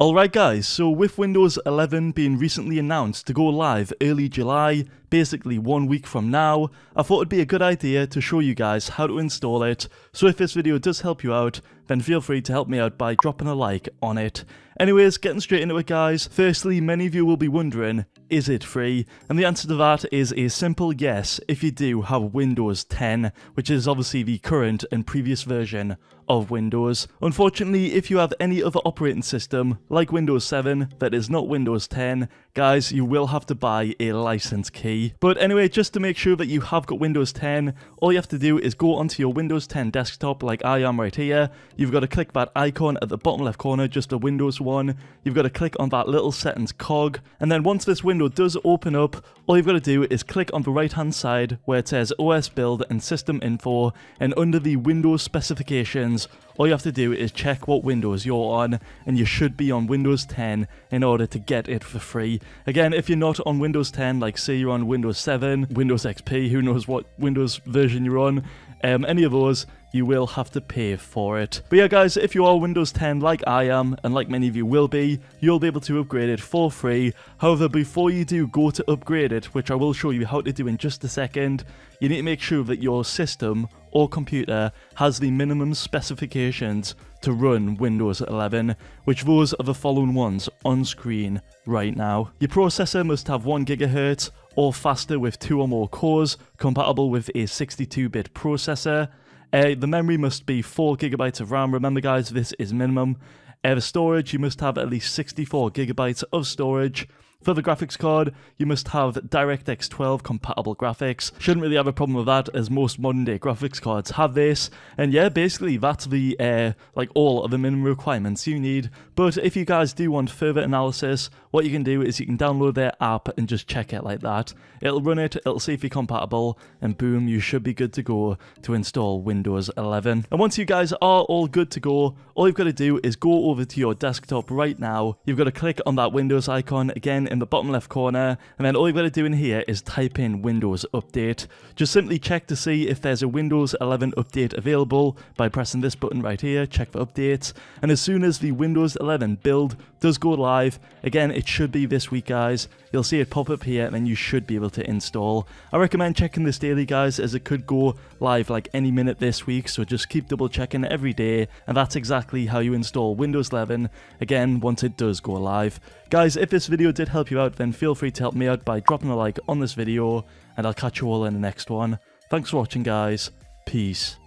Alright guys, so with Windows 11 being recently announced to go live early July, basically one week from now, I thought it'd be a good idea to show you guys how to install it, so if this video does help you out, then feel free to help me out by dropping a like on it. Anyways, getting straight into it guys, firstly many of you will be wondering, is it free? And the answer to that is a simple yes if you do have Windows 10, which is obviously the current and previous version of Windows. Unfortunately, if you have any other operating system, like Windows 7, that is not Windows 10, guys, you will have to buy a license key. But anyway, just to make sure that you have got Windows 10, all you have to do is go onto your Windows 10 desktop like I am right here. You've got to click that icon at the bottom left corner, just a Windows one. You've got to click on that little settings cog. And then once this window does open up, all you've got to do is click on the right hand side where it says OS build and system info. And under the Windows specifications, all you have to do is check what Windows you're on, and you should be on Windows 10 in order to get it for free. Again, if you're not on Windows 10, like say you're on Windows 7, Windows XP, who knows what Windows version you're on, um, any of those, you will have to pay for it. But yeah guys, if you are Windows 10 like I am, and like many of you will be, you'll be able to upgrade it for free. However, before you do go to upgrade it, which I will show you how to do in just a second, you need to make sure that your system or computer has the minimum specifications to run Windows 11, which those are the following ones on screen right now. Your processor must have 1GHz or faster with two or more cores, compatible with a 62-bit processor. Uh, the memory must be 4GB of RAM, remember guys, this is minimum. Uh, the storage, you must have at least 64GB of storage. For the graphics card, you must have DirectX 12 compatible graphics. Shouldn't really have a problem with that as most modern day graphics cards have this. And yeah, basically that's the uh, like all of the minimum requirements you need. But if you guys do want further analysis, what you can do is you can download their app and just check it like that. It'll run it, it'll see if you're compatible, and boom, you should be good to go to install Windows 11. And once you guys are all good to go, all you've got to do is go over to your desktop right now. You've got to click on that Windows icon again in the bottom left corner, and then all you've got to do in here is type in Windows Update. Just simply check to see if there's a Windows 11 update available by pressing this button right here, check for updates, and as soon as the Windows 11 build does go live, again, it should be this week, guys, you'll see it pop up here, and then you should be able to install. I recommend checking this daily, guys, as it could go live like any minute this week, so just keep double checking every day, and that's exactly how you install Windows 11, again, once it does go live. Guys, if this video did help you out, then feel free to help me out by dropping a like on this video, and I'll catch you all in the next one. Thanks for watching, guys. Peace.